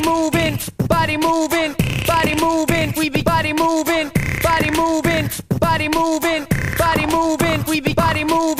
body moving, body moving, body moving. We be body moving, body moving, body moving, body moving. We be body moving,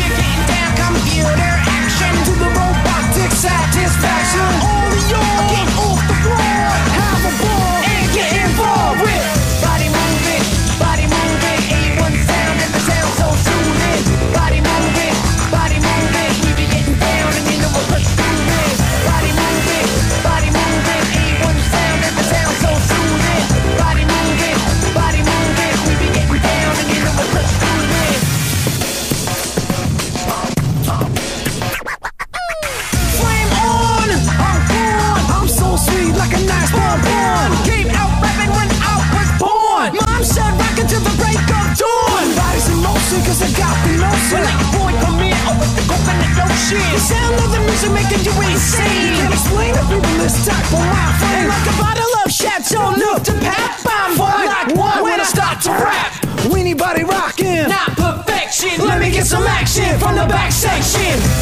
lotion. The sound of the music making you insane. Can't explain to people this type of my frame. Like a bottle of Chateau Neuf du Pape. I'm like one when I start to rap. Weenie body rockin'? Not perfection. Let me get some action from the back section.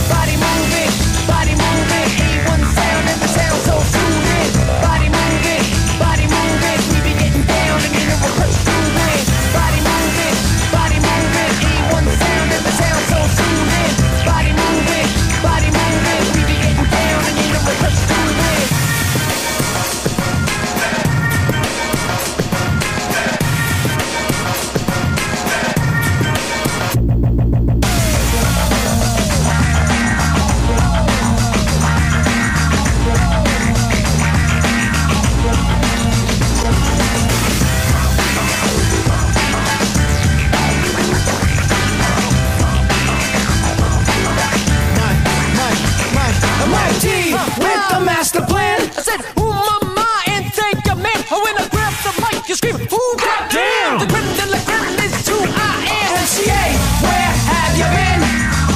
The master plan. I said, ooh, mama, and thank you, man. Oh, when I grab the mic, you scream, ooh, goddamn. The creme de la creme is who I am. MCA, where have you been?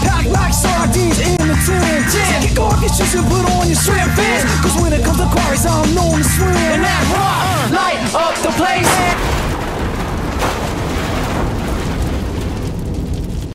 Packed like sardines in a tin. Kick off your shoes and put on your swim fins. Cause when it comes to quarries, I'm known to swim. And that